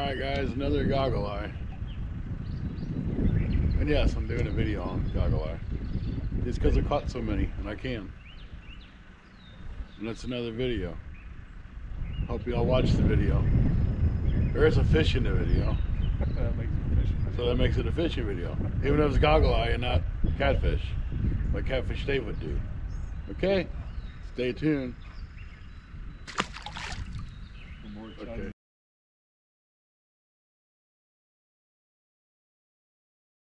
Alright guys, another goggle eye. And yes, I'm doing a video on goggle eye. It's because I caught so many, and I can. And that's another video. Hope y'all watch the video. There is a fish in the video, that makes so that makes it a fishing video. Even though it's goggle eye and not catfish, like Catfish Dave would do. Okay? Stay tuned. Okay.